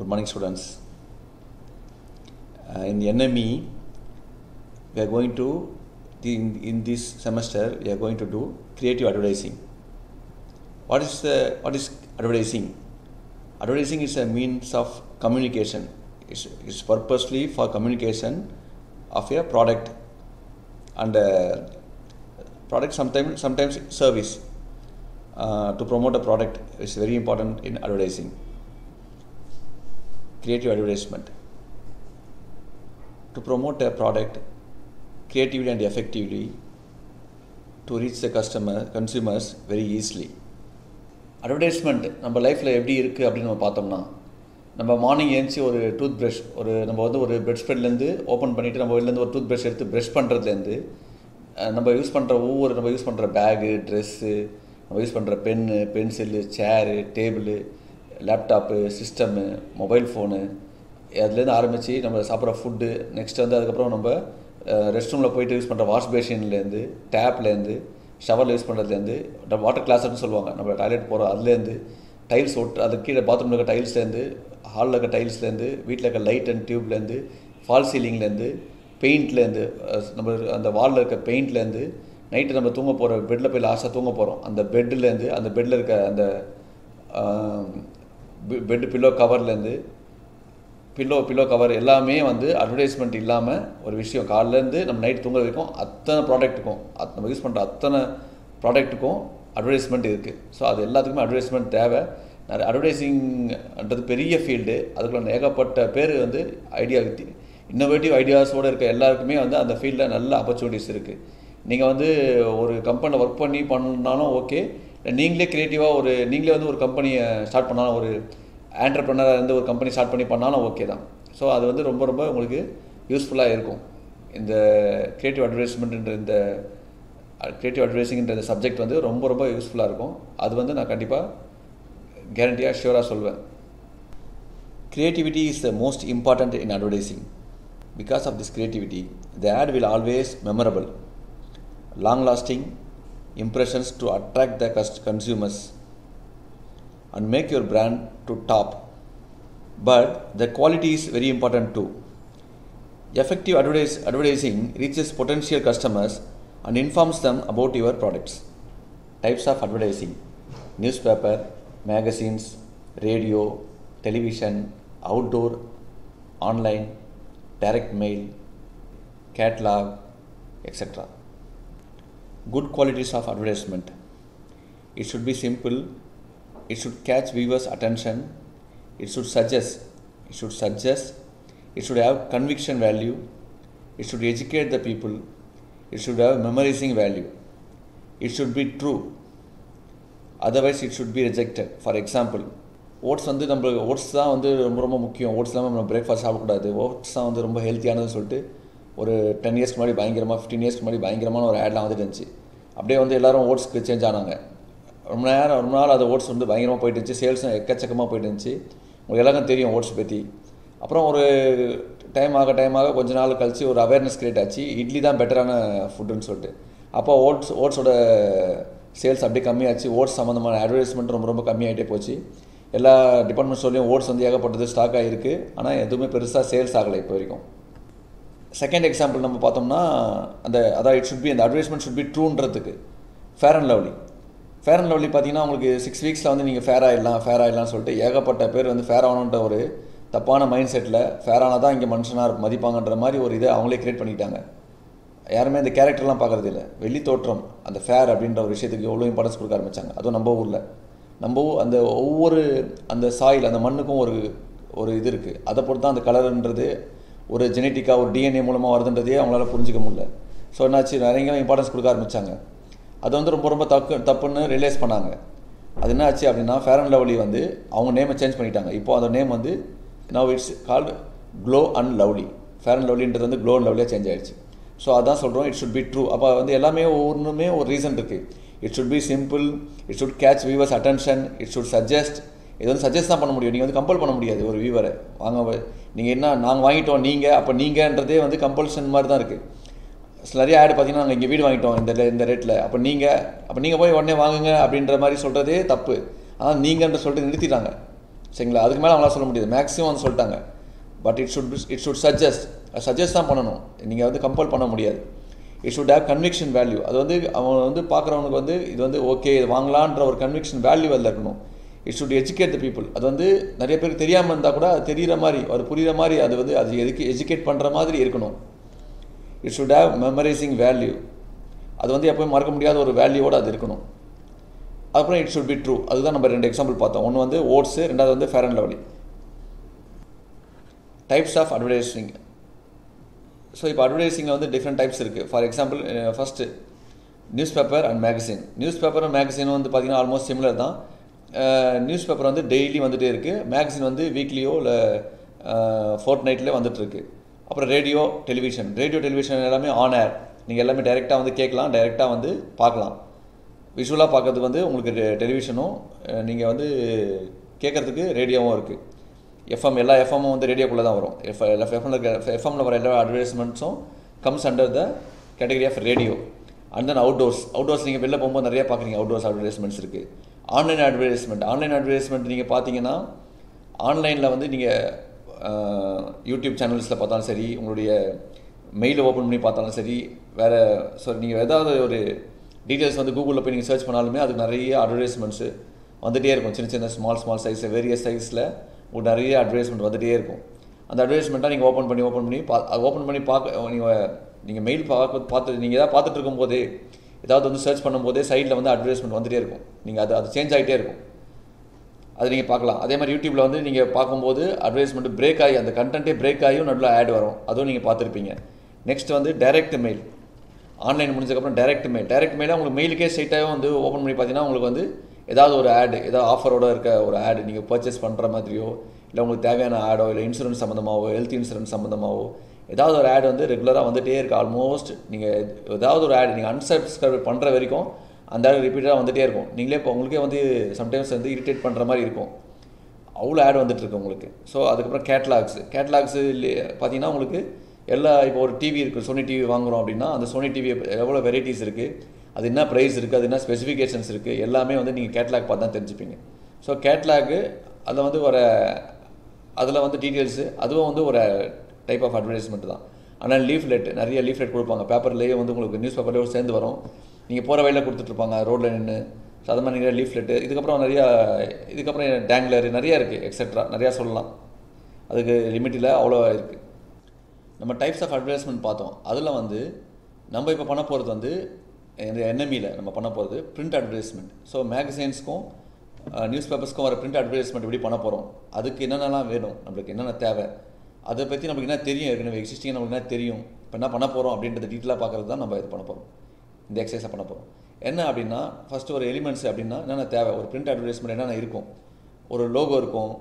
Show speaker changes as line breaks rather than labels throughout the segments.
Good morning, students. Uh, in NME, we are going to in, in this semester we are going to do creative advertising. What is the what is advertising? Advertising is a means of communication. It's, it's purposely for communication of a product and uh, product sometimes sometimes service. Uh, to promote a product is very important in advertising. Creative advertisement. To promote a product creatively and effectively to reach the customer consumers very easily. Advertisement நம்ம லைஃப்பில் எப்படி இருக்குது அப்படின்னு நம்ம பார்த்தோம்னா நம்ம morning ஏஞ்சி ஒரு டூத் ப்ரஷ் ஒரு நம்ம வந்து ஒரு பெட் ஸ்ப்ரெட்லேருந்து ஓப்பன் பண்ணிவிட்டு நம்ம வெளிலேருந்து ஒரு டூத் ப்ரஷ் எடுத்து ப்ரஷ் பண்ணுறதுலேருந்து நம்ம யூஸ் பண்ணுற ஒவ்வொரு நம்ம யூஸ் பண்ணுற பேகு ட்ரெஸ்ஸு நம்ம யூஸ் பண்ணுற pen pencil chair table laptop system mobile phone அதுலேருந்து ஆரம்பித்து நம்ம சாப்பிட்ற ஃபுட்டு நெக்ஸ்ட் வந்து அதுக்கப்புறம் நம்ம ரெஸ்ட் ரூமில் போயிட்டு யூஸ் பண்ணுற வாஷ் பேஷின்லேருந்து டேப்லேருந்து ஷவரில் யூஸ் பண்ணுறதுலேருந்து வாட்டர் கிளாஸ்னு சொல்லுவாங்க. நம்ம டாய்லெட் போகிறோம் அதுலேருந்து டைல்ஸ் ஒட்டு அது கீழே பாத்ரூமில் இருக்க டைல்ஸ்லேருந்து ஹாலில் இருக்க டைல்ஸ்லேருந்து வீட்டில் இருக்க லைட் அண்ட் டியூப்லேருந்து ஃபால் சீலிங்லேருந்து பெயிண்ட்லேருந்து நம்ம அந்த வாலில் இருக்க பெயிண்ட்லேருந்து நைட்டு நம்ம தூங்க போகிற பெட்டில் போய் லாஸ்ட்டாக தூங்க போகிறோம் அந்த பெட்டுலேருந்து அந்த பெட்டில் இருக்க அந்த பெட்டு பில்லோ கவர்லேருந்து பில்லோ பில்லோ கவர் எல்லாமே வந்து அட்வர்டைஸ்மெண்ட் இல்லாமல் ஒரு விஷயம். காலிலேருந்து நம்ம நைட் தூங்குற வரைக்கும் அத்தனை ப்ராடக்ட்டுக்கும் அத் நம்ம யூஸ் பண்ணுற அத்தனை ப்ராடக்ட்டுக்கும் அட்வர்டைஸ்மெண்ட் இருக்குது ஸோ அது எல்லாத்துக்குமே அட்வர்டைஸ்மெண்ட் தேவை. நிறைய அட்வர்டைஸிங்ன்றது பெரிய ஃபீல்டு அதுக்குள்ள ஏகப்பட்ட பேர் வந்து ஐடியா இன்னோவேட்டிவ் ஐடியாஸோடு இருக்க எல்லாருக்குமே வந்து அந்த ஃபீல்டில் நல்ல ஆப்பர்ச்சுனிட்டிஸ் இருக்குது நீங்கள் வந்து ஒரு கம்பெனியில் ஒர்க் பண்ணி பண்ணாலும் ஓகே நீங்களே க்ரியேட்டிவாக ஒரு நீங்களே வந்து ஒரு கம்பெனியை ஸ்டார்ட் பண்ணாலும் ஒரு ஆண்டர்ப்ரனராக இருந்து ஒரு கம்பெனி ஸ்டார்ட் பண்ணி பண்ணாலும் ஓகே தான். ஸோ அது வந்து ரொம்ப ரொம்ப உங்களுக்கு யூஸ்ஃபுல்லாக இருக்கும். இந்த க்ரியேட்டிவ் அட்வர்டைஸ்மெண்ட்ன்ற இந்த க்ரியேட்டிவ் அட்வர்டைஸிங்ன்ற இந்த சப்ஜெக்ட் வந்து ரொம்ப ரொம்ப யூஸ்ஃபுல்லாக இருக்கும். அது வந்து நான் கண்டிப்பாக கேரண்டியாக ஷியூராக சொல்வேன். Creativity is the most important in advertising because of this creativity the ad will always memorable long lasting impressions to attract the consumers and make your brand to top. But the quality is very important too. Effective advertising reaches potential customers and informs them about your products types of advertising newspaper magazines radio television outdoor online direct mail catalog etc good qualities of advertisement it should be simple it should catch viewers attention it should suggest it should suggest it should have conviction value it should educate the people it should have memorizing value it should be true otherwise it should be rejected for example oats வந்து நம்ம oats தான் வந்து ரொம்ப ரொம்ப முக்கியம் oats இல்லாமல் நம்ம breakfast சாப்பிடக்கூடாது ஓட்ஸ் தான் வந்து ரொம்ப ஹெல்த்தியானதுன்னு சொல்லிட்டு ஒரு டென் இயர்ஸ்க்கு முன்னாடி பயங்கரமாக ஃபிஃப்டீன் இயர்ஸ்க்கு முன்னாடி பயங்கரமான ஒரு ஆட்லாம் வந்துட்டு இருந்துச்சு அப்படியே வந்து எல்லோரும் ஓட்ஸ்க்கு சேஞ்ச் ஆனாங்க. ரொம்ப நேரம் ரொம்ப நாள் அது ஓட்ஸ் வந்து பயங்கரமாக போயிட்டு இருந்துச்சு சேல்ஸும் எக்கச்சக்கமாக போயிட்டு இருந்துச்சு உங்களுக்கு எல்லாருக்கும் தெரியும் ஓட்ஸ் பற்றி அப்புறம் ஒரு டைம் ஆக டைம் ஆக கொஞ்ச நாள் கழிச்சு ஒரு அவேர்னஸ் க்ரியேட் ஆச்சு. இட்லி தான் பெட்டரான ஃபுட்டுன்னு சொல்லிட்டு. அப்போ ஓட்ஸ் ஓட்ஸோட சேல்ஸ் அப்படியே கம்மியாச்சு. ஓட்ஸ் சம்மந்தமான அட்வர்டைஸ்மெண்ட் ரொம்ப ரொம்ப கம்மியாகிட்டே போச்சு. எல்லா டிபார்ட்மெண்ட்ஸ்லேயும் ஓட்ஸ் வந்து ஏகப்பட்டது ஸ்டாக் ஆகிருக்கு ஆனால் எதுவுமே பெருசாக சேல்ஸ் ஆகலை இப்போ வரைக்கும். செகண்ட் எக்ஸாம்பிள் நம்ம பார்த்தோம்னா அந்த அதாவது இட் ஷுட் பி அந்த advertisement should be ட்ரூன்றதுக்கு fair and lovely fair and lovely பார்த்தீங்கன்னா உங்களுக்கு சிக்ஸ் வீக்ஸில் வந்து நீங்கள் ஃபேர் ஆகிடலாம் ஃபேர் ஆகிடலாம்னு சொல்லிட்டு ஏகப்பட்ட பேர் வந்து ஃபேர் ஆகணுன்ற ஒரு தப்பான மைண்ட் செட்டில் ஃபேர் ஆனால் தான் இங்கே மனுஷனாக மதிப்பாங்கன்ற மாதிரி ஒரு இதை அவங்களே க்ரியேட் பண்ணிட்டாங்க யாருமே இந்த கேரக்டர்லாம் பார்க்குறது இல்லை வெள்ளி தோற்றம் அந்த ஃபேர் அப்படின்ற ஒரு விஷயத்துக்கு எவ்வளோ இம்பார்ட்டன்ஸ் கொடுக்க ஆரம்பித்தாங்க அதுவும் நம்ம ஊரில். நம்ம அந்த ஒவ்வொரு அந்த சாயில் அந்த மண்ணுக்கும் ஒரு ஒரு இது இருக்குது அதை பொறுத்து தான் அந்த கலருன்றது ஒரு ஜெனட்டிக்காக ஒரு டிஎன்ஏ மூலமாக வருதுன்றதே அவங்களால புரிஞ்சிக்க முடியல. ஸோ என்னாச்சு? நிறைய இம்பார்ட்டன்ஸ் கொடுக்க ஆரம்பித்தாங்க அது வந்து ரொம்ப ரொம்ப தப்பு தப்புன்னு ரியலைஸ் பண்ணாங்க. அது என்ன ஆச்சு அப்படின்னா ஃபேர் அண்ட் லவ்லி வந்து அவங்க நேமை சேஞ்ச் பண்ணிட்டாங்க. இப்போ அந்த நேம் வந்து now it's called glow and lovely fair and லவ்லின்றது வந்து க்ளோ அண்ட் லவ்லியாக சேஞ்ச் ஆகிடுச்சு ஸோ அதான் சொல்கிறோம் இட் ஷுட் பி ட்ரூ அப்போ வந்து எல்லாமே ஒவ்வொன்றுமே ஒரு ரீசன் இருக்குது it should be simple it should catch viewers attention it should suggest இது வந்து சஜஸ்ட் தான் பண்ண முடியும். நீங்கள் வந்து கம்பல் பண்ண முடியாது. ஒரு வியூவரை வாங்க நீங்கள் என்ன நாங்கள் வாங்கிட்டோம் நீங்கள் அப்போ நீங்கன்றதே வந்து கம்பல்ஷன் மாதிரி தான் இருக்குது நிறைய ஆடு பார்த்தீங்கன்னா நாங்கள் இங்கே வீடு வாங்கிட்டோம் இந்த இந்த ரேட்டில் அப்போ நீங்கள் அப்போ நீங்கள் போய் உடனே வாங்குங்க அப்படின்ற மாதிரி சொல்கிறதே தப்பு. ஆனால் நீங்கன்ற சொல்லிட்டு நிறுத்திட்டாங்க. சரிங்களா? அதுக்கு மேலே அவங்களால சொல்ல முடியாது. மேக்ஸிமம் வந்து சொல்லிட்டாங்க. But it should it should suggest suggest தான் பண்ணணும். நீங்கள் வந்து கம்பல் பண்ண முடியாது. It should have conviction value அது வந்து அவன் வந்து பார்க்குறவனுக்கு வந்து இது வந்து ஓகே இது வாங்கலான்ற ஒரு கன்விக்ஷன் வேல்யூ அதில் இருக்கணும். It should educate the people அது வந்து நிறைய பேருக்கு தெரியாமல் இருந்தால் கூட அது தெரிகிற மாதிரி அது புரிகிற மாதிரி அது வந்து அது எதுக்கு எஜுகேட் பண்ணுற மாதிரி இருக்கணும். It should have memorising value அது வந்து எப்போயும் மறக்க முடியாத ஒரு வேல்யூவோடு அது இருக்கணும். அப்புறம் இட் ஷுட் பி ட்ரூ அதுதான் நம்ம ரெண்டு எக்ஸாம்பிள் பார்த்தோம். ஒன்று வந்து ஓட்ஸு ரெண்டாவது வந்து fair and lovely types of advertising so இப்போ அட்வர்டைஸிங்கில் வந்து டிஃப்ரெண்ட் டைப்ஸ் இருக்குது for example first news paper and magazine news பேப்பரும் மேகசினும் வந்து பார்த்திங்கன்னா ஆல்மோஸ்ட் சிமிலர் தான். நியூஸ் பேப்பர் வந்து டெய்லி வந்துகிட்டே இருக்குது மேக்சின் வந்து வீக்லியோ இல்லை ஃபோர்ட் நைட்லேயே வந்துட்டுருக்கு அப்புறம் ரேடியோ டெலிவிஷன் ரேடியோ டெலிவிஷன் எல்லாமே ஆன் ஏர் நீங்கள் எல்லாமே டைரெக்டாக வந்து கேட்கலாம் டைரெக்டாக வந்து பார்க்கலாம். விஷுவலாக பார்க்கறதுக்கு வந்து உங்களுக்கு டெலிவிஷனும் நீங்கள் வந்து கேட்குறதுக்கு ரேடியோவும் இருக்குது எஃப்எம் எல்லா எஃப்எம்மும் வந்து ரேடியோக்குள்ளே தான் வரும். எஃப் எஃப்எம்ல இருக்க எஃப்எம்ல வர எல்லா அட்வர்டைஸ்மெண்ட்ஸும் comes under the category of radio and then outdoors outdoors நீங்கள் வெளில போகும்போது நிறையா பார்க்குறீங்க. அவுட்டோர்ஸ் அட்வர்டைஸ்மெண்ட்ஸ் இருக்குது ஆன்லைன் அட்வர்டைஸ்மெண்ட் ஆன்லைன் அட்வர்டைஸ்மெண்ட் நீங்கள் பார்த்தீங்கன்னா ஆன்லைனில் வந்து நீங்கள் யூடியூப் சேனல்ஸில் பார்த்தாலும் சரி உங்களுடைய மெயிலை ஓப்பன் பண்ணி பார்த்தாலும் சரி வேறு ஸோ நீங்கள் ஏதாவது ஒரு டீட்டெயில்ஸ் வந்து கூகுளில் போய் நீங்கள் சர்ச் பண்ணாலுமே அதுக்கு நிறைய அட்வர்டைஸ்மெண்ட்ஸு வந்துகிட்டே இருக்கும். சின்ன சின்ன ஸ்மால் ஸ்மால் சைஸில் வேரியஸ் சைஸில் உங்களுக்கு நிறைய அட்வர்டைஸ்மெண்ட் வந்துகிட்டே இருக்கும். அந்த அட்வர்டைஸ்மெண்ட்டாக நீங்கள் ஓப்பன் பண்ணி ஓப்பன் பண்ணி பா ஓப்பன் பண்ணி பார்க்க நீங்கள் நீங்கள் மெயில் பார்க்க பார்த்து நீங்கள் எதாவது பார்த்துட்டு இருக்கும்போதே ஏதாவது வந்து சர்ச் பண்ணும்போதே சைடில் வந்து அட்வர்டைஸ்மெண்ட் வந்துகிட்டே இருக்கும். நீங்கள் அது அது சேஞ்ச் ஆகிட்டே இருக்கும். அது நீங்கள் பார்க்கலாம். அதே மாதிரி யூடியூப்பில் வந்து நீங்கள் பார்க்கும்போது அட்வர்டைஸ்மெண்ட் பிரேக் ஆகி அந்த கண்டென்ட்டே பிரேக் ஆகியும் நடுவில் ஆட் வரும். அதுவும் நீங்கள் பார்த்துருப்பீங்க. நெக்ஸ்ட் வந்து டைரக்ட் மெயில் ஆன்லைன் முடிஞ்சதுக்கப்புறம் டைரக்ட் மெயில் டைரக்ட் மெயிலாக உங்களுக்கு மெயிலுக்கே சைட்டாகவே வந்து ஓப்பன் பண்ணி பார்த்தீங்கன்னா உங்களுக்கு வந்து ஏதாவது ஒரு ஆடு ஏதாவது ஆஃபரோட இருக்க ஒரு ஆடு நீங்கள் பர்ச்சேஸ் பண்ணுற மாதிரியோ இல்லை உங்களுக்கு தேவையான ஆடோ இல்லை இன்சூரன்ஸ் சம்மந்தமாகவோ ஹெல்த் இன்சூரன்ஸ் சம்மந்தமாகவோ ஏதாவது ஒரு ஆட் வந்து ரெகுலராக வந்துகிட்டே இருக்குது ஆல்மோஸ்ட் நீங்கள் ஏதாவது ஒரு ஆட் நீங்கள் அன்சப்ஸ்கிரைப் பண்ணுற வரைக்கும் அந்த ஆட் ரிப்பீட்டாக வந்துகிட்டே இருக்கும். நீங்களே இப்போ உங்களுக்கே வந்து சம்டைம்ஸ் வந்து இரிட்டேட் பண்ணுற மாதிரி இருக்கும். அவ்வளோ ஆட் வந்துட்டுருக்கு உங்களுக்கு. ஸோ அதுக்கப்புறம் கேட்லாக்ஸ் கேட்லாக்ஸு பார்த்தீங்கன்னா உங்களுக்கு எல்லா இப்போ ஒரு டிவி இருக்குது சோனி டிவி வாங்குகிறோம் அப்படின்னா அந்த சோனி டிவி எவ்வளோ வெரைட்டிஸ் இருக்குது அது என்ன ப்ரைஸ் இருக்குது அது என்ன ஸ்பெசிஃபிகேஷன்ஸ் இருக்குது எல்லாமே வந்து நீங்கள் கேட்லாக் பார்த்து தான் தெரிஞ்சுப்பீங்க. ஸோ கேட்லாக்கு அதில் வந்து ஒரு அதில் வந்து டீட்டெயில்ஸு அதுவும் வந்து ஒரு டைப் ஆஃப் அட்வர்டைஸ்மெண்ட் தான். ஆனால் லீஃப்லெட் நிறைய லீஃப்லெட் கொடுப்பாங்க. பேப்பர்லேயே வந்து உங்களுக்கு நியூஸ் பேப்பர்லேயே சேர்ந்து வரும். நீங்கள் போகிற வழியில் கொடுத்துட்ருப்பாங்க. ரோட்டில் நின்று ஸோ அது மாதிரி நிறைய லீஃப்லெட்டு இதுக்கப்புறம் நிறையா இதுக்கப்புறம் டேங்லர் நிறையா இருக்குது எக்ஸெட்ரா நிறையா சொல்லலாம். அதுக்கு லிமிட்டில் அவ்வளோ இருக்குது நம்ம டைப்ஸ் ஆஃப் அட்வர்டைஸ்மெண்ட் பார்த்தோம். அதில் வந்து நம்ம இப்போ பண்ண போகிறது வந்து இந்த என்எம்இயில் நம்ம பண்ண போகிறது பிரிண்ட் அட்வர்டைஸ்மெண்ட் ஸோ மேகசைன்ஸ்க்கும் நியூஸ் பேப்பர்ஸ்க்கும் வர பிரிண்ட் அட்வர்டைஸ்மெண்ட் எப்படி பண்ண போகிறோம் அதுக்கு என்னென்னலாம் வேணும்? நம்மளுக்கு என்னென்ன தேவை? அதை பற்றி நமக்கு என்ன தெரியும்? ஏற்கனவே எக்ஸிஸ்டிங் நமக்கு என்ன தெரியும்? இப்போ என்ன பண்ண போகிறோம் அப்படின்றத டீட்டெயிலாக பார்க்குறது தான் நம்ம இது பண்ண போகிறோம் இந்த எக்ஸசைஸை பண்ண போகிறோம் என்ன அப்படின்னா ஃபஸ்ட்டு ஒரு எலிமெண்ட்ஸ் அப்படின்னா என்னென்ன தேவை? ஒரு பிரிண்ட் அட்வர்டைஸ்மெண்ட் என்னென்ன இருக்கும்? ஒரு லோகோ இருக்கும்.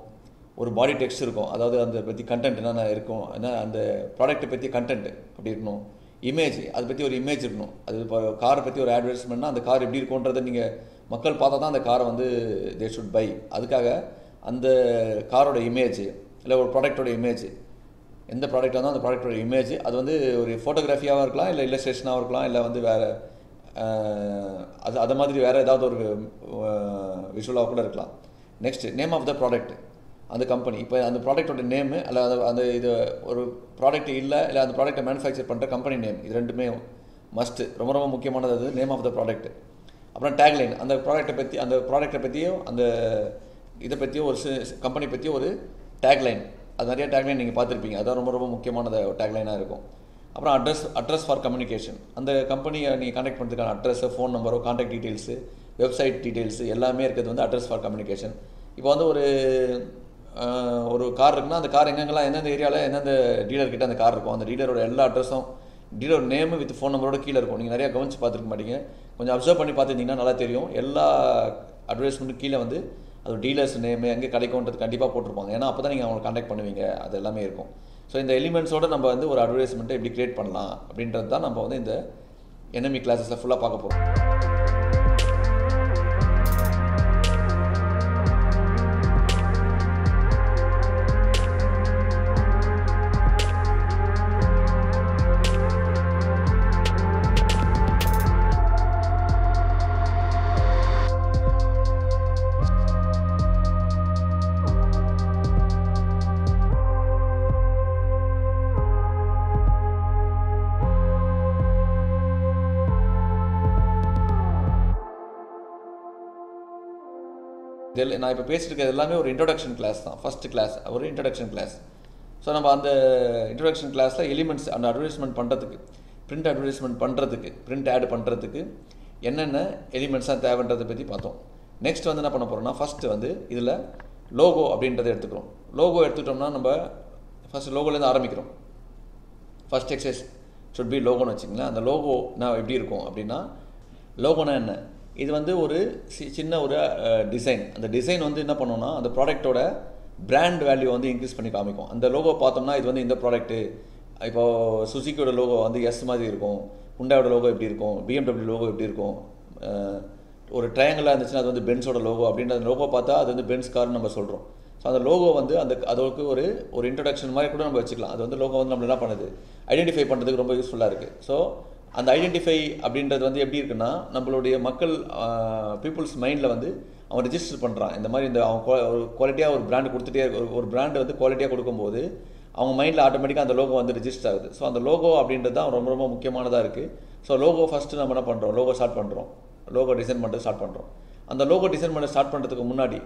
ஒரு பாடி டெக்ஸ்ட் இருக்கும். அதாவது அந்த பற்றி கண்டென்ட் என்னென்ன இருக்கும்? என்ன அந்த ப்ராடக்ட்டை பற்றி கண்டென்ட் அப்படி இருக்கணும். இமேஜ் அதை பற்றி ஒரு இமேஜ் இருக்கணும். அது இப்போ காரை பற்றி ஒரு அட்வர்டைஸ்மெண்ட்னா அந்த கார் எப்படி இருக்கும்ன்றதை நீங்கள் மக்கள் பார்த்தா தான் அந்த காரை வந்து தே ஷுட் பை அதுக்காக அந்த காரோட இமேஜ் இல்லை ஒரு ப்ராடக்டோட இமேஜ் எந்த ப்ராடக்ட் வந்தால் அந்த ப்ராடக்டோட இமேஜ் அது வந்து ஒரு ஃபோட்டோகிராஃபியாகவும் இருக்கலாம் இல்லை இல்லஸ்ட்ரேஷனாகவும் இருக்கலாம் இல்லை வந்து வேறு அது அதை மாதிரி வேறு ஏதாவது ஒரு விஷுவலாக கூட இருக்கலாம். Next name of the product அந்த கம்பெனி இப்போ அந்த ப்ராடக்ட்டோட நேமு அல்ல அந்த அந்த இது ஒரு ப்ராடக்ட் இல்லை இல்லை அந்த ப்ராடக்ட்டை மேனுஃபேக்சர் பண்ணுற கம்பெனி நேம் இது ரெண்டுமே மஸ்ட்டு ரொம்ப ரொம்ப முக்கியமானது அது நேம் ஆஃப் த ப்ராடக்ட் அப்புறம் டேக்லைன் அந்த ப்ராடக்ட்டை பற்றி அந்த ப்ராடக்ட்டை பற்றியும் அந்த இதை பற்றியும் ஒரு கம்பெனி பற்றியும் ஒரு டேக்லைன் அது நிறைய டேக்லைன் நீங்கள் பார்த்துருப்பீங்க. அதான் ரொம்ப ரொம்ப முக்கியமானது டேக்லைனாக இருக்கும். அப்புறம் அட்ரஸ் அட்ரஸ் ஃபார் கம்யூனிகேஷன் அந்த கம்பெனியை நீங்கள் கான்டாக்ட் பண்ணுறதுக்கான அட்ரஸ் ஃபோன் நம்பரோ கான்டாக்ட் டீட்டெயில்ஸு வெப்சைட் டீட்டெயில்ஸு எல்லாமே இருக்கிறது வந்து அட்ரஸ் ஃபார் கம்யூனிகேஷன் இப்போ வந்து ஒரு ஒரு கார் இருக்குன்னா அந்த கார் எங்கெங்கெல்லாம் எந்தெந்த ஏரியாவில் எந்தெந்த டீலர்கிட்ட அந்த கார் இருக்கும். அந்த டீலரோட எல்லா அட்ரஸும் டீலர் நேமு வித் ஃபோன் நம்பரோட கீழே இருக்கும். நீங்கள் நிறையா கவனித்து பார்த்துருக்க மாட்டீங்க. கொஞ்சம் அப்சர்வ் பண்ணி பார்த்துருந்தீங்கன்னா நல்லா தெரியும். எல்லா அட்வர்டைஸ்மெண்ட்டும் கீழே வந்து அது டீலர்ஸ் நேமு எங்கே கிடைக்கும்ன்றது கண்டிப்பாக போட்டிருப்பாங்க. ஏன்னா அப்போ தான் நீங்கள் அவங்களை கான்டாக்ட் பண்ணுவீங்க. அது எல்லாமே இருக்கும். ஸோ இந்த எலிமெண்ட்ஸோடு நம்ம வந்து ஒரு அட்வர்டைஸ்மெண்ட்டை எப்படி கிரியேட் பண்ணலாம். அப்படின்றது தான் நம்ம வந்து இந்த என்எம்இ கிளாஸஸில் ஃபுல்லாக பார்க்க போகிறோம் இதில் நான் இப்போ பேசிட்டு இருக்கிறது எல்லாமே ஒரு இன்ட்ரொடக்ஷன் கிளாஸ் தான். ஃபஸ்ட்டு கிளாஸ் ஒரு இன்ட்ரடக்ஷன் கிளாஸ் ஸோ நம்ம அந்த இன்ட்ரடக்ஷன் கிளாஸில் எலிமெண்ட்ஸ் அந்த அட்வர்டைஸ்மெண்ட் பண்ணுறதுக்கு பிரிண்ட் அட்வர்டைஸ்மெண்ட் பண்ணுறதுக்கு பிரிண்ட் ஆட் பண்ணுறதுக்கு என்னென்ன எலிமெண்ட்ஸ்லாம் தேவைன்றதை பற்றி பார்த்தோம். நெக்ஸ்ட் வந்து என்ன பண்ண போகிறோம்னா ஃபஸ்ட்டு வந்து இதில் லோகோ அப்படின்றத எடுத்துக்கிறோம். லோகோ எடுத்துக்கிட்டோம்னா நம்ம ஃபஸ்ட் லோகோலேருந்து ஆரம்பிக்கிறோம். ஃபஸ்ட் எக்ஸசைஸ் ஷுட் பி லோகோன்னு வச்சுங்களேன் அந்த லோகோ நான் எப்படி இருக்கும் அப்படின்னா லோகோனா என்ன? இது வந்து ஒரு சி- சின்ன ஒரு டிசைன் அந்த டிசைன் வந்து என்ன பண்ணோம்னா அந்த ப்ராடக்ட்டோட பிராண்ட் வேல்யூ வந்து இன்க்ரீஸ் பண்ணி காமிக்கும். அந்த லோகோ பார்த்தோம்னா இது வந்து இந்த ப்ராடக்ட்டு இப்போது சுசுக்கியோட லோகோ வந்து எஸ் மாதிரி இருக்கும். ஹுண்டாயோட லோகோ எப்படி இருக்கும்? பிஎம்டபிள்யூ லோகோ எப்படி இருக்கும்? ஒரு ட்ரையாங்கிளாக இருந்துச்சுன்னா அது வந்து பென்ஸோட லோகோ அப்படின்ற அந்த லோகோ பார்த்தா அது வந்து பென்ஸ் கார்னு நம்ம சொல்கிறோம் ஸோ அந்த லோகோ வந்து அந்த அதற்கு ஒரு ஒரு இன்ட்ரடக்ஷன் மாதிரி கூட நம்ம வச்சுக்கலாம். அது வந்து லோகோ வந்து நம்ம என்ன பண்ணுது? ஐடென்டிஃபை பண்ணுறதுக்கு ரொம்ப யூஸ்ஃபுல்லாக இருக்குது ஸோ அந்த ஐடென்டிஃபை அப்படின்றது வந்து எப்படி இருக்குன்னா நம்மளுடைய மக்கள் பீப்புள்ஸ் மைண்டில் வந்து அவன் ரிஜிஸ்டர் பண்ணுறான் இந்த மாதிரி இந்த அவன் ஒரு குவாலிட்டியாக ஒரு பிராண்ட் கொடுத்துட்டே ஒரு ஒரு பிராண்டு வந்து குவாலிட்டியாக கொடுக்கும்போது அவங்க மைண்டில் ஆட்டோமேட்டிக்காக அந்த லோகோ வந்து ரிஜிஸ்டர் ஆகுது. ஸோ அந்த லோகோ அப்படின்றது தான் ரொம்ப ரொம்ப முக்கியமானதாக இருக்குது ஸோ லோகோ ஃபஸ்ட்டு நம்ம என்ன பண்ணுறோம் லோகோ ஸ்டார்ட் பண்ணுறோம் லோகோ டிசைன் பண்ணுறது ஸ்டார்ட் பண்ணுறோம் அந்த லோகோ டிசைன் பண்ண ஸ்டார்ட் பண்ணுறதுக்கு முன்னாடி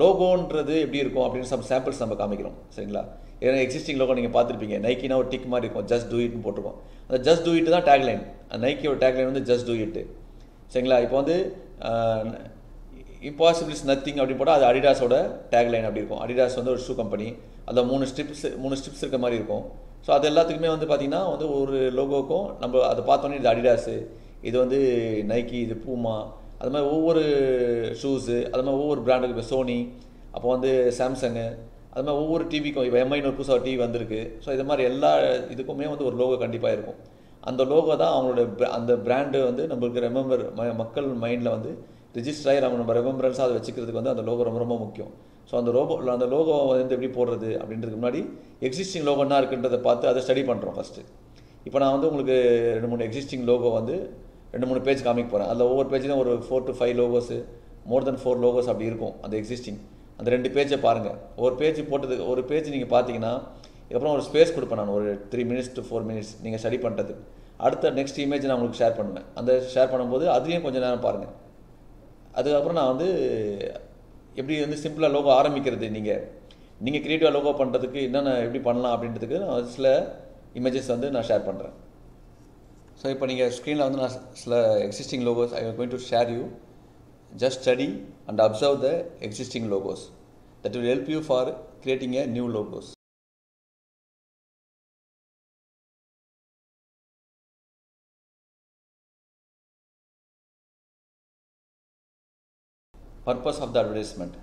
லோகோன்றது எப்படி இருக்கும் அப்படின்னு சம் சாம்பிள்ஸ் நம்ம காமிக்கிறோம். சரிங்களா? ஏன்னா எக்ஸிஸ்டிங் லோகோ நீங்கள் பார்த்துருப்பீங்க. நைக்கினா ஒரு டிக் மாதிரி இருக்கும். ஜஸ்ட் டூ இட்னு போட்டிருக்கோம். அந்த ஜஸ்ட் டூ இட் தான் டேக்லைன் நைக்கியோட டேக்லைன் வந்து ஜஸ்ட் டூ இட்டு சரிங்களா? இப்போ வந்து இம்பாசிபிள் இஸ் நத்திங் அப்படின்னு போட்டால் அது அடிடாஸோட டேக்லைன் அப்படி இருக்கும். அடிடாஸ் வந்து ஒரு ஷூ கம்பெனி அதில் மூணு ஸ்ட்ரிப்ஸ் மூணு ஸ்ட்ரிப்ஸ் இருக்க மாதிரி இருக்கும். ஸோ அது எல்லாத்துக்குமே வந்து பார்த்திங்கன்னா வந்து ஒரு லோகோக்கும் நம்ம அதை பார்த்தோன்னே இது அடிடாஸு இது வந்து நைக்கி இது பூமா அது மாதிரி ஒவ்வொரு ஷூஸு அது மாதிரி ஒவ்வொரு பிராண்டுக்கு இப்போ சோனி அப்போ வந்து சாம்சங்கு அது மாதிரி ஒவ்வொரு டிவிக்கும் இப்போ எம்ஐன்னு ஒரு புதுசாக டிவி வந்திருக்கு. ஸோ இது மாதிரி எல்லா இதுக்குமே வந்து ஒரு லோகோ கண்டிப்பாக இருக்கும். அந்த லோகோ தான் அவங்களோட அந்த பிராண்டு வந்து நம்மளுக்கு ரெமெம்பர் மக்கள் மைண்டில் வந்து ரிஜிஸ்டர் ஆகி நம்ம நம்ம ரெமெம்பரன்ஸாக அதை வச்சுக்கிறதுக்கு வந்து அந்த லோகோ ரொம்ப ரொம்ப முக்கியம். ஸோ அந்த லோகோ அந்த லோகோ வந்து எப்படி போடுறது அப்படின்றதுக்கு முன்னாடி எக்ஸிஸ்டிங் லோகோ என்ன இருக்குன்றதை பார்த்து அதை ஸ்டடி பண்ணுறோம் ஃபஸ்ட்டு இப்போ நான் வந்து உங்களுக்கு ரெண்டு மூணு எக்ஸிஸ்டிங் லோகோ வந்து ரெண்டு மூணு பேஜ் காமிக்க போகிறேன் அதில் ஒவ்வொரு பேஜ்லையும் ஒரு four to five logos more then four logos அப்படி இருக்கும் அந்த எக்ஸிஸ்டிங் அந்த ரெண்டு பேஜை பாருங்கள் ஒரு பேஜ் போட்டதுக்கு ஒரு பேஜ் நீங்கள் பார்த்தீங்கன்னா இதுக்கப்புறம் ஒரு ஸ்பேஸ் கொடுப்பேன் நான் ஒரு three minutes to four minutes நீங்கள் ஸ்டடி பண்ணுறது அடுத்த நெக்ஸ்ட் இமேஜ் நான் உங்களுக்கு ஷேர் பண்ணுவேன். அந்த ஷேர் பண்ணும்போது அதுலேயும் கொஞ்சம் நேரம் பாருங்கள் அதுக்கப்புறம் நான் வந்து எப்படி வந்து சிம்பிளாக லோகோ ஆரம்பிக்கிறது நீங்கள் நீங்கள் க்ரியேட்டிவாக லோகோ பண்ணுறதுக்கு என்னென்ன எப்படி பண்ணலாம் அப்படின்றதுக்கு நான் சில இமேஜஸ் வந்து நான் ஷேர் பண்ணுறேன் ஸோ இப்போ நீங்கள் ஸ்க்ரீனில் வந்து நான் சில existing logos I going to share you just study and observe the existing logos that will help you for creating a new logos. Purpose of the advertisement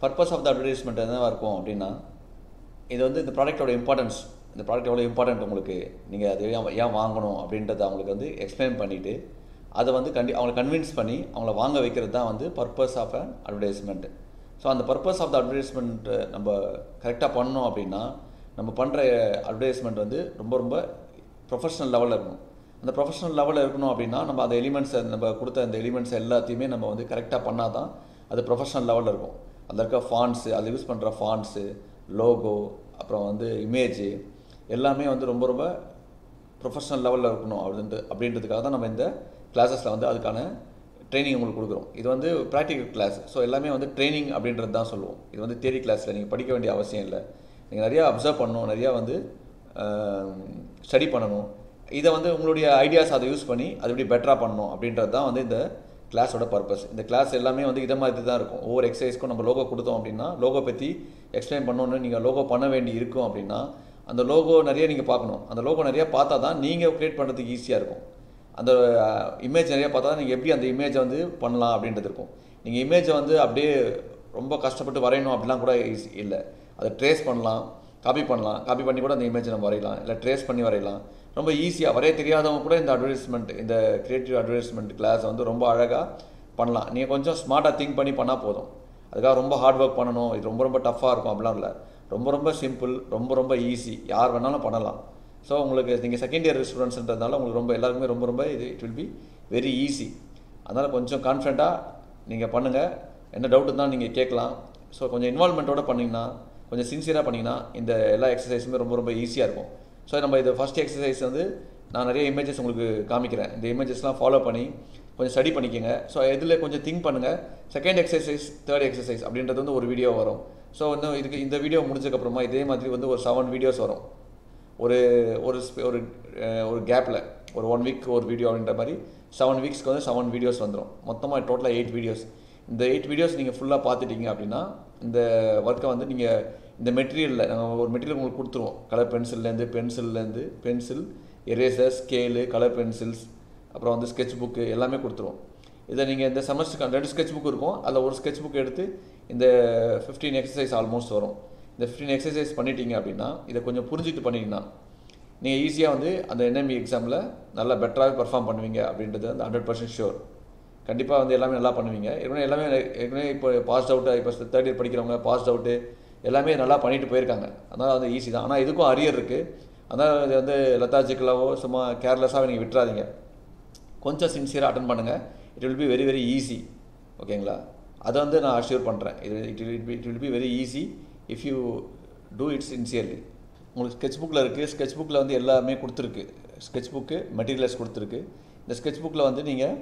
purpose of the advertisement என்னவாக இருக்கும் அப்படின்னா இது வந்து இந்த ப்ராடக்ட்டோட importance இந்த product எவ்வளோ important உங்களுக்கு நீங்கள் அது ஏன் ஏன் வாங்கணும் அப்படின்றத அவங்களுக்கு வந்து எக்ஸ்பிளைன் பண்ணிவிட்டு அதை வந்து கண்டி அவங்களை கன்வின்ஸ் பண்ணி அவங்கள வாங்க வைக்கிறது தான் வந்து purpose of a advertisement so அந்த பர்பஸ் ஆஃப் த அட்வர்டைஸ்மெண்ட்டு நம்ம கரெக்டாக பண்ணோம் அப்படின்னா நம்ம பண்ணுற அட்வர்டைஸ்மெண்ட் வந்து ரொம்ப ரொம்ப ப்ரொஃபஷனல் லெவலில் இருக்கணும். அந்த ப்ரொஃபஷனல் லெவலில் இருக்கணும் அப்படின்னா நம்ம அந்த எலிமெண்ட்ஸை நம்ம கொடுத்த அந்த எலிமெண்ட்ஸ் எல்லாத்தையுமே நம்ம வந்து கரெக்டாக பண்ணால் தான் அது ப்ரொஃபஷனல் லெவலில் இருக்கும். அதில் இருக்க ஃபாண்ட்ஸு அதை யூஸ் பண்ணுற ஃபாண்ட்ஸு லோகோ அப்புறம் வந்து இமேஜு எல்லாமே வந்து ரொம்ப ரொம்ப ப்ரொஃபஷனல் லெவலில் இருக்கணும் அப்படின்ட்டு அப்படின்றதுக்காக தான் நம்ம இந்த கிளாஸஸில் வந்து அதுக்கான ட்ரைனிங் உங்களுக்கு கொடுக்குறோம். இது வந்து ப்ராக்டிக்கல் கிளாஸ் ஸோ எல்லாமே வந்து ட்ரைனிங் அப்படின்றது தான் சொல்லுவோம். இது வந்து தியரி கிளாஸில் நீங்கள் படிக்க வேண்டிய அவசியம் இல்லை. நீங்கள் நிறையா அப்சர்வ் பண்ணணும் நிறையா வந்து ஸ்டடி பண்ணணும். இதை வந்து உங்களுடைய ஐடியாஸ் அதை யூஸ் பண்ணி அது எப்படி பெட்டராக பண்ணணும் அப்படின்றது தான் வந்து இந்த கிளாஸோட பர்பஸ் இந்த கிளாஸ் எல்லாமே வந்து இதை மாதிரி தான் இருக்கும். ஒவ்வொரு எக்ஸசைஸ்க்கும் நம்ம லோகோ கொடுத்தோம் அப்படின்னா லோகோ பற்றி எக்ஸ்பிளைன் பண்ணணும்னு நீங்கள் லோகோ பண்ண வேண்டி இருக்கும் அப்படின்னா அந்த லோகோ நிறைய நீங்கள் பார்க்கணும். அந்த லோகோ நிறையா பார்த்தா தான் நீங்கள் க்ரியேட் பண்ணுறதுக்கு ஈஸியாக இருக்கும். அந்த இமேஜ் நிறைய பார்த்தா நீங்கள் எப்படி அந்த இமேஜை வந்து பண்ணலாம் அப்படின்றது இருக்கும். நீங்கள் இமேஜை வந்து அப்படியே ரொம்ப கஷ்டப்பட்டு வரையணும் அப்படிலாம் கூட ஈஸி இல்லை. அதை ட்ரேஸ் பண்ணலாம் காப்பி பண்ணலாம். காப்பி பண்ணி கூட அந்த இமேஜை நம்ம வரையலாம். இல்லை ட்ரேஸ் பண்ணி வரையலாம். ரொம்ப ஈஸியாக வரைய தெரியாதவங்க கூட இந்த அட்வர்டைஸ்மெண்ட் இந்த கிரியேட்டிவ் அட்வர்டைஸ்மெண்ட் கிளாஸ் வந்து ரொம்ப அழகாக பண்ணலாம். நீங்கள் கொஞ்சம் ஸ்மார்ட்டாக திங்க் பண்ணி பண்ணால் போதும். அதுக்காக ரொம்ப ஹார்ட் ஒர்க் பண்ணணும். இது ரொம்ப ரொம்ப டஃப்பாக இருக்கும் அப்படிலாம் இல்லை. ரொம்ப ரொம்ப சிம்பிள் ரொம்ப ரொம்ப ஈஸி யார் வேணாலும் பண்ணலாம். ஸோ உங்களுக்கு நீங்கள் செகண்ட் இயர் ஸ்டூடெண்ட்ஸ்ன்றதுனால உங்களுக்கு ரொம்ப எல்லாருக்குமே ரொம்ப ரொம்ப இது it will be very easy அதனால் கொஞ்சம் கான்ஃபிடண்ட்டாக நீங்கள் பண்ணுங்கள் என்ன டவுட் தான் நீங்கள் கேட்கலாம். ஸோ கொஞ்சம் இன்வால்மெண்ட்டோட பண்ணிங்கன்னா கொஞ்சம் சின்சியராக பண்ணிங்கன்னா இந்த எல்லா எக்ஸசைஸுமே ரொம்ப ரொம்ப ஈஸியாக இருக்கும். ஸோ நம்ம இது ஃபஸ்ட் எக்ஸசைஸ் வந்து நான் நிறைய இமேஜஸ் உங்களுக்கு காமிக்கிறேன். இந்த இமேஜஸ்லாம் ஃபாலோ பண்ணி கொஞ்சம் ஸ்டடி பண்ணிக்கோங்க. ஸோ இதில் கொஞ்சம் திங்க் பண்ணுங்கள் செகண்ட் எக்ஸசைஸ் தேர்ட் எக்ஸசைஸ் அப்படின்றது வந்து ஒரு வீடியோ வரும். ஸோ வந்து இதுக்கு இந்த வீடியோ முடிஞ்சதுக்கப்புறமா இதே மாதிரி வந்து ஒரு செவன் வீடியோஸ் வரும். ஒரு ஒரு ஒரு ஒரு கேப்பில் ஒரு ஒன் வீக் ஒரு வீடியோ அப்படின்ற மாதிரி செவன் வீக்ஸ்க்கு வந்து செவன் வீடியோஸ் வந்துடும் மொத்தமாக டோட்டலாக எயிட் வீடியோஸ் இந்த எயிட் வீடியோஸ் நீங்கள் ஃபுல்லாக பார்த்துட்டீங்க அப்படின்னா இந்த ஒர்க்கை வந்து நீங்கள் இந்த மெட்டீரியலில் நாங்கள் ஒரு மெட்டீரியல் உங்களுக்கு கொடுத்துருவோம். கலர் பென்சில்லேருந்து பென்சில்லேருந்து pencil eraser scale colour pencils அப்புறம் வந்து ஸ்கெட்ச் புக்கு எல்லாமே கொடுத்துருவோம். இதை நீங்கள் இந்த செமஸ்டருக்கு ரெண்டு ஸ்கெட்ச் புக் இருக்கும். அதில் ஒரு ஸ்கெட்ச் புக் எடுத்து இந்த ஃபிஃப்டீன் எக்ஸசைஸ் ஆல்மோஸ்ட் வரும். இந்த ஃப்ரீ எக்ஸசைஸ் பண்ணிட்டீங்க அப்படின்னா இதை கொஞ்சம் புரிஞ்சுட்டு பண்ணிங்கன்னா நீங்கள் ஈஸியாக வந்து அந்த என்எம்இ எக்ஸாமில் நல்லா பெட்டராகவே பெர்ஃபார்ம் பண்ணுவீங்க அப்படின்றது வந்து ஹண்ட்ரட் பர்சன்ட் ஷோர் கண்டிப்பாக வந்து எல்லாமே நல்லா பண்ணுவீங்க. ஏற்கனவே எல்லாமே ஏற்கனவே இப்போ பாஸ் அவுட்டு இப்போ தேர்ட் இயர் படிக்கிறவங்க பாஸ் அவுட்டு எல்லாமே நல்லா பண்ணிட்டு போயிருக்காங்க. அதனால் வந்து ஈஸி தான். ஆனால் இதுக்கும் அரியர் இருக்குது அதனால் இது வந்து லெத்தாஜிக்கலாவோ சும்மா கேர்லெஸ்ஸாக நீங்கள் விட்டுறாதீங்க. கொஞ்சம் சின்சியராக அட்டன் பண்ணுங்கள் it will be very very easy ஓகேங்களா அதை வந்து நான் அஷ்யூர் பண்ணுறேன் இது it will be it will be very easy if you do it sincerely உங்களுக்கு ஸ்கெட்ச் புக்கில் இருக்குது ஸ்கெட்ச் புக்கில் வந்து எல்லாமே கொடுத்துருக்கு. ஸ்கெட்ச் புக்கு மெட்டீரியல்ஸ் கொடுத்துருக்கு. இந்த ஸ்கெட்ச் புக்கில் வந்து நீங்கள்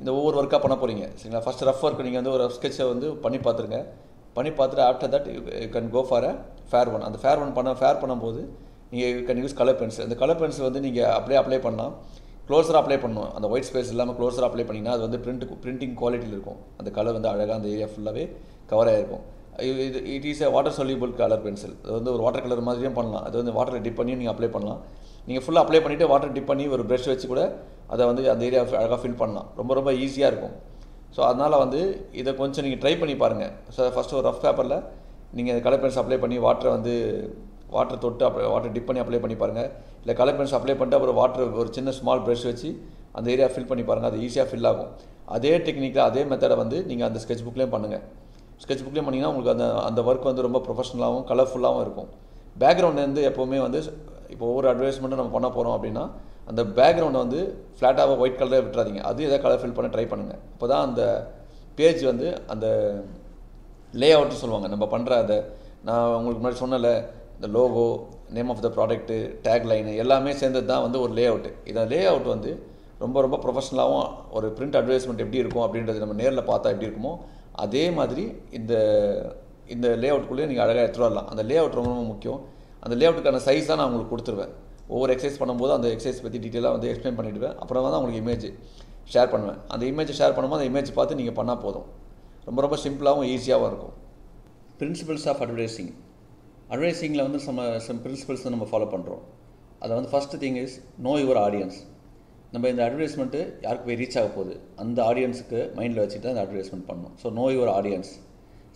இந்த ஒவ்வொரு ஒர்க்காக பண்ண போகிறீங்க சரிங்களா? ஃபஸ்ட் ரஃப் ஒர்க் நீங்கள் வந்து ஒரு ஸ்கெட்சை வந்து பண்ணி பார்த்துருங்க பண்ணி பார்த்துட்டு after that you can go for a fair one அந்த ஃபேர் ஒன் பண்ண ஃபேர் பண்ணும்போது நீங்கள் you can use colour pencil அந்த கலர் பென்சில் வந்து நீங்கள் அப்படியே அப்ளை பண்ணலாம். க்ளோஸராக அப்ளை பண்ணணும். அந்த ஒயிட் ஸ்பேஸ் இல்லாமல் க்ளோஸராக அப்ளை பண்ணிங்கன்னா அது வந்து பிரிண்ட் பிரிண்டிங் குவாலிட்டியில் இருக்கும். அந்த கலர் வந்து அழகாக அந்த ஏரியா ஃபுல்லாகவே கவர் ஆகிருக்கும் இது it is a water soluble colour pencil அது வந்து ஒரு வாட்டர் கலர் மாதிரியும் பண்ணலாம். அது வந்து வாட்டரில் டிப் பண்ணி நீங்கள் அப்ளை பண்ணலாம். நீங்கள் ஃபுல்லாக அப்ளை பண்ணிவிட்டு வாட்டர் டிப் பண்ணி ஒரு ப்ரஷ் வச்சு கூட அதை வந்து அந்த ஏரியா அழகாக ஃபில் பண்ணலாம். ரொம்ப ரொம்ப ஈஸியாக இருக்கும். ஸோ அதனால் வந்து இதை கொஞ்சம் நீங்கள் ட்ரை பண்ணி பாருங்கள் ஸோ ஃபஸ்ட்டு ஒரு ரஃப் பேப்பரில் நீங்கள் கலர் பென்ஸ் அப்ளை பண்ணி வாட்டரை வந்து வாட்டர் தொட்டு அப்ளை வாட்டர் டிப் பண்ணி அப்ளை பண்ணி பாருங்கள் இல்லை கலர் பென்ஸ் அப்ளை பண்ணிட்டு அப்புறம் வாட்டர் ஒரு சின்ன ஸ்மால் ப்ரஷ் வச்சு அந்த ஏரியா ஃபில் பண்ணி பாருங்கள் அது ஈஸியாக ஃபில் ஆகும். அதே டெக்னிக்கில் அதே மெத்தடை வந்து நீங்கள் அந்த ஸ்கெட்ச் புக்லேயும் பண்ணுங்கள் ஸ்கெட்ச் புக்லேயும் பண்ணிங்கன்னா உங்களுக்கு அந்த அந்த ஒர்க் வந்து ரொம்ப ப்ரொஃபஷனலாகவும் கலர்ஃபுல்லாகவும் இருக்கும். பேக்ரவுண்ட்லேருந்து வந்து எப்போவுமே வந்து இப்போ ஒவ்வொரு அட்வர்டைஸ்மெண்ட்டும் நம்ம பண்ண போகிறோம் அப்படின்னா அந்த பேக்ரவுண்டை வந்து ஃப்ளாட்டாக ஒயிட் கலரே விட்டுறாதீங்க. அது எதாவது கலர் ஃபில் பண்ண ட்ரை பண்ணுங்கள் அப்போ தான் அந்த பேஜ் வந்து அந்த லே அவுட்னு சொல்லுவாங்க. நம்ம பண்ணுற அந்த நான் உங்களுக்கு முன்னாடி சொன்னல இந்த logo name of the product tagline எல்லாமே சேர்ந்தது தான் வந்து ஒரு லே அவுட்டு இந்த லே அவுட் வந்து ரொம்ப ரொம்ப ப்ரொஃபஷனலாகவும் ஒரு பிரிண்ட் அட்வர்டைஸ்மெண்ட் எப்படி இருக்கும் அப்படின்றது நம்ம நேரில் பார்த்தா எப்படி இருக்குமோ அதே மாதிரி இந்த இந்த லே அவுட்டுக்குள்ளேயே நீங்கள் அழகாக எடுத்துகிட்டு வரலாம். அந்த லே அவுட் ரொம்ப ரொம்ப முக்கியம். அந்த லே அவுட்டுக்கான சைஸ் தான் நான் உங்களுக்கு கொடுத்துருவேன். ஒவ்வொரு எக்ஸசைஸ் பண்ணும்போது அந்த எக்ஸசைஸ் பற்றி டீட்டெயிலாக வந்து எக்ஸ்பிளைன் பண்ணிவிடுவேன் அப்புறம் தான் உங்களுக்கு இமேஜ் ஷேர் பண்ணுவேன். அந்த இமேஜை ஷேர் பண்ணும்போது அந்த இமேஜ் பார்த்து நீங்கள் பண்ணால் போதும். ரொம்ப ரொம்ப சிம்பிளாகவும் ஈஸியாகவும் இருக்கும். பிரின்சிபல்ஸ் ஆஃப் அட்வர்டைஸிங் அட்வர்டைஸிங்கில் வந்து நம்ம சம் பிரின்சிபல்ஸ் நம்ம ஃபாலோ பண்ணுறோம் அதை வந்து first thing is know your audience நம்ம இந்த அட்வர்டைஸ்மெண்ட்டு யாருக்கு போய் ரீச் ஆக போகுது? அந்த ஆடியன்ஸுக்கு மைண்டில் வச்சுட்டு அந்த அட்வர்டைஸ்மெண்ட் பண்ணணும். So know your audience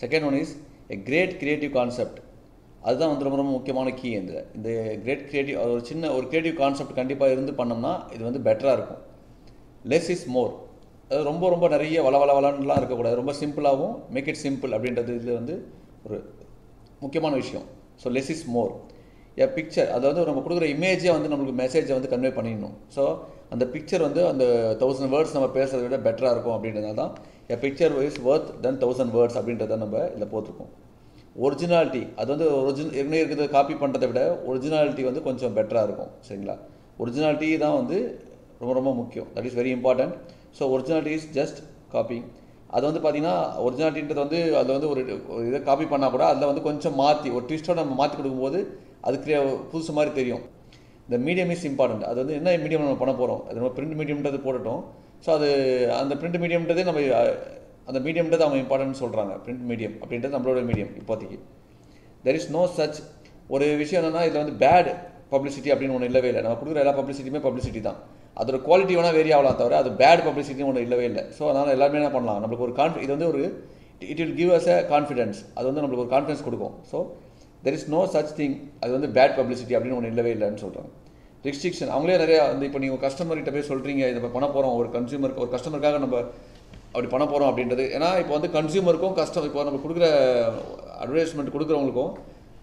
second one is a great creative concept அதுதான் வந்து ரொம்ப ரொம்ப முக்கியமான கீ இந்த. இந்த கிரேட் கிரியேட்டிவ் ஒரு சின்ன ஒரு கிரியேட்டிவ் கான்செப்ட் கண்டிப்பாக இருந்து பண்ணோம்னா இது வந்து பெட்டராக இருக்கும். லெஸ் இஸ் மோர் அது ரொம்ப ரொம்ப நிறைய வள வள வளன்லாம் இருக்கக்கூடாது. ரொம்ப சிம்பிளாகவும் மேக் இட் சிம்பிள் அப்படின்றது இது வந்து ஒரு முக்கியமான விஷயம். So less is more a picture அதாவது நம்ம கொடுக்குற இமேஜே வந்து நம்மளுக்கு மெசேஜை வந்து கன்வே பண்ணிடணும். ஸோ அந்த பிக்சர் வந்து அந்த தௌசண்ட் வேர்ட்ஸ் நம்ம பேசுறதை விட பெட்டராக இருக்கும் அப்படின்றதால தான் a picture is worth then thousand words அப்படின்றத நம்ம இதில் போட்டிருக்கோம். ஒரிஜினாலிட்டி அது வந்து ஒரிஜினல் ஏற்கனவே இருக்கிறத காப்பி பண்ணுறதை விட ஒரிஜினாலிட்டி வந்து கொஞ்சம் பெட்டராக இருக்கும் சரிங்களா? ஒரிஜினாலிட்டி தான் வந்து ரொம்ப ரொம்ப முக்கியம். That is very important so originality is just copy அது வந்து பார்த்தீங்கன்னா ஒரிஜினாலிட்டின்றது வந்து அதில் வந்து ஒரு ஒரு இதை காப்பி பண்ணால் கூட அதில் வந்து கொஞ்சம் மாற்றி ஒரு ட்விஸ்ட்டோட நம்ம மாற்றி கொடுக்கும்போது அது கிரியா புதுசு மாதிரி தெரியும். இந்த மீடியம் இஸ் இம்பார்ட்டன்ட் அது வந்து என்ன மீடியம் நம்ம பண்ண போகிறோம் அது நம்ம பிரிண்ட் மீடியம்ன்றது போட்டுட்டோம் ஸோ அது அந்த பிரிண்ட் மீடியம்ன்றதே நம்ம அந்த மீடியம்ன்றது அவங்க இம்பார்ட்டன்ட் சொல்கிறாங்க பிரிண்ட் மீடியம் அப்படின்றது நம்மளோட மீடியம் இப்போதைக்கு. தெர் இஸ் நோ சச் ஒரு விஷயம் என்னென்னா இதில் வந்து பேட் பப்ளிசிட்டி அப்படின்னு ஒன்று இல்லவே இல்லை. நம்ம கொடுக்குற எல்லா பப்ளிசிட்டியுமே பப்ளிசிட்டி தான். அதோட குவாலிட்டி வேணால் வேரி ஆகலாம் தவிர அது பேட் பப்ளிசிட்டின்னு ஒன்று இல்லவே இல்லை. ஸோ அதனால் எல்லாருமே என்ன பண்ணலாம்? நம்மளுக்கு ஒரு கான்ஃபி இது வந்து ஒரு it will give us a confidence அது வந்து நம்மளுக்கு ஒரு கான்ஃபிடன்ஸ் கொடுக்கும். So there is no such thing அது வந்து பேட் பப்ளிசிட்டி அப்படின்னு ஒன்று இல்லவே இல்லைன்னு சொல்கிறாங்க ரெஸ்ட்ரிக்ஷன் அவங்களே நிறையா வந்து இப்போ நீங்கள் கஸ்டமர்கிட்ட போய் சொல்கிறீங்க இதை இப்போ பண்ண போகிறோம் ஒரு கன்சியூமருக்கு ஒரு கஸ்டமருக்காக நம்ம அப்படி பண்ண போகிறோம் அப்படின்றது. ஏன்னா இப்போ வந்து கன்சியூமருக்கும் கஸ்டம் இப்போ நம்ம கொடுக்குற அட்வர்டைஸ்மெண்ட் கொடுக்குறவங்களுக்கும்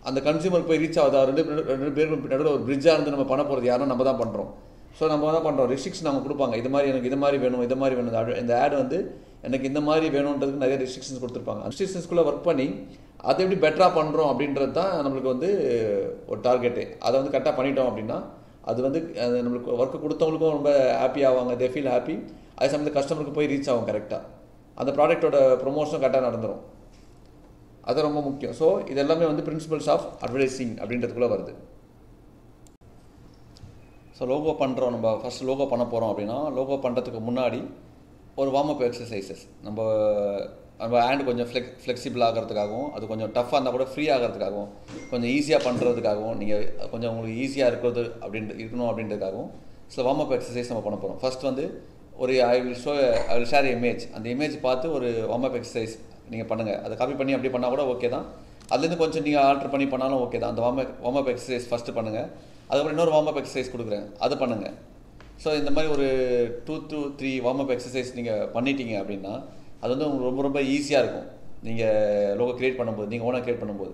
அந்த கன்சியூமருக்கு போய் ரீச் ஆகுதா? ரெண்டு ரெண்டு பேருக்கு நடுவில் ஒரு பிரிட்ஜாக இருந்து நம்ம பண்ண போகிறது யாரும் நம்ம தான் பண்ணுறோம் ஸோ நம்ம தான் பண்ணுறோம் ரெஸ்ட்ரிக்ஷன் அவங்க கொடுப்பாங்க. இது மாதிரி எனக்கு இது மாதிரி வேணும் இது மாதிரி வேணும். இந்த ஆட் வந்து எனக்கு இந்த மாதிரி வேணுன்றதுக்கு நிறைய ரெஸ்ட்ரிக்ஷன்ஸ் கொடுத்துருப்பாங்க. ரெஸ்ட்ரிக்ஷன்ஸ்குள்ளே ஒர்க் பண்ணி அதை எப்படி பெட்டராக பண்ணுறோம் அப்படின்றது தான் நம்மளுக்கு வந்து ஒரு டார்கெட்டு அதை வந்து கரெக்டாக பண்ணிட்டோம் அப்படின்னா அது வந்து அது நம்மளுக்கு ஒர்க்கு கொடுத்தவங்களுக்கும் ரொம்ப ஹாப்பி ஆவாங்க. தே ஃபீல் ஹாப்பி அதே சமயத்தில் கஸ்டமருக்கு போய் ரீச் ஆகும் கரெக்டாக அந்த ப்ராடக்ட்டோட ப்ரொமோஷனும் கரெக்டாக நடந்துடும் அது ரொம்ப முக்கியம். ஸோ இது எல்லாமே வந்து பிரின்சிபல்ஸ் ஆஃப் அட்வர்டைஸிங் அப்படின்றதுக்குள்ளே வருது. ஸோ லோகோ பண்ணுறோம் நம்ம. ஃபஸ்ட் லோகோ பண்ண போகிறோம் அப்படின்னா லோகோ பண்ணுறதுக்கு முன்னாடி ஒரு வார்ம் அப் எக்ஸசைசஸ் நம்ம நம்ம ஹேண்ட் கொஞ்சம் ஃப்ளெக் ஃப்ளெக்சிபிள் ஆகிறதுக்காகவும் அது கொஞ்சம் டஃப்பாக இருந்தால் கூட ஃப்ரீ ஆகிறதுக்காகவும் கொஞ்சம் ஈஸியாக பண்ணுறதுக்காகவும் நீங்கள் கொஞ்சம் உங்களுக்கு ஈஸியாக இருக்கிறது அப்படின்ட்டு இருக்கணும் அப்படின்றதுக்காகவும் சில வார்ம் அப் எக்ஸசைஸ் நம்ம பண்ண போகிறோம் ஃபஸ்ட் வந்து ஒரு I will show I will share image அந்த இமேஜ் பார்த்து ஒரு வார்ம் அப் எக்ஸசைஸ் நீங்கள் பண்ணுங்கள் அதை காப்பி பண்ணி அப்படி பண்ணால் கூட ஓகே தான். அதுலேருந்து கொஞ்சம் நீங்கள் ஆல்ட்ரு பண்ணி பண்ணாலும் ஓகே தான். அந்த warm warm up exercise first பண்ணுங்கள் அதுக்கப்புறம் இன்னொரு வார்ம் அப் எக்ஸசைஸ் கொடுக்குறேன். அது பண்ணுங்கள் ஸோ இந்த மாதிரி ஒரு two two three warm up exercise நீங்கள் பண்ணிட்டீங்க அப்படின்னா அது வந்து உங்களுக்கு ரொம்ப ரொம்ப ஈஸியாக இருக்கும். நீங்கள் லோகோ க்ரியேட் பண்ணும்போது நீங்கள் ஓனாக க்ரியேட் பண்ணும்போது.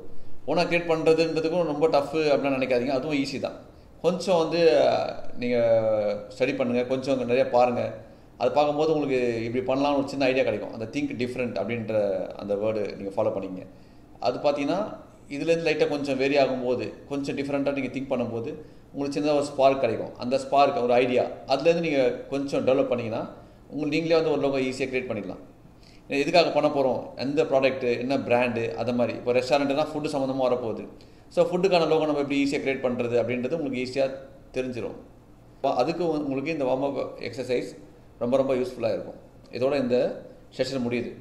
ஓனாக க்ரியேட் பண்ணுறதுன்றதுக்கும் ரொம்ப டஃப்பு அப்படின்னு நினைக்காதீங்க. அதுவும் ஈஸி தான். கொஞ்சம் வந்து நீங்கள் ஸ்டடி பண்ணுங்கள் கொஞ்சம் நிறைய பாருங்கள் அது பார்க்கும்போது உங்களுக்கு இப்படி பண்ணலாம்னு ஒரு சின்ன ஐடியா கிடைக்கும். அந்த திங்க் டிஃப்ரெண்ட் அப்படின்ற அந்த வேர்டு நீங்கள் ஃபாலோ பண்ணிங்க அது பார்த்தீங்கன்னா இதுலேருந்து லைட்டாக கொஞ்சம் வேரி ஆகும்போது கொஞ்சம் டிஃப்ரெண்ட்டாக நீங்கள் திங்க் பண்ணும்போது உங்களுக்கு சின்னதாக ஒரு ஸ்பார்க் கிடைக்கும். அந்த ஸ்பார்க் ஒரு ஐடியா அதுலேருந்து நீங்கள் கொஞ்சம் டெவலப் பண்ணிங்கன்னா உங்களுக்கு நீங்களே வந்து ஒரு லோகோ ஈஸியாக க்ரியேட் பண்ணிடலாம் எதுக்காக பண்ண போகிறோம் எந்த ப்ராடக்ட்டு என்ன பிராண்டு அதை மாதிரி. இப்போ ரெஸ்டாரண்ட்டுனா ஃபுட்டு சம்மந்தமாக வரப்போகுது. ஸோ ஃபுட்டுக்கான லோகோ நம்ம எப்படி ஈஸியாக க்ரியேட் பண்ணுறது அப்படின்றது உங்களுக்கு ஈஸியாக தெரிஞ்சிடும் அதுக்கு உங்களுக்கு இந்த வார்ம் அப் எக்ஸசைஸ் ரொம்ப ரொம்ப யூஸ்ஃபுல்லாக இருக்கும். இதோட இந்த செஷன் முடியுது.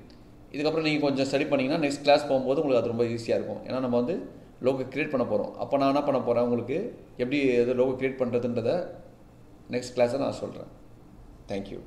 இதுக்கப்புறம் நீங்கள் கொஞ்சம் ஸ்டடி பண்ணிங்கன்னா நெக்ஸ்ட் கிளாஸ் போகும்போது உங்களுக்கு அது ரொம்ப ஈஸியாக இருக்கும். ஏன்னா நம்ம வந்து லோகோ க்ரியேட் பண்ண போகிறோம் அப்போ நான் என்ன பண்ண போகிறேன் உங்களுக்கு? எப்படி எது லோகோ க்ரியேட் பண்ணுறதுன்றத நெக்ஸ்ட் கிளாஸை நான் சொல்கிறேன் தேங்க்யூ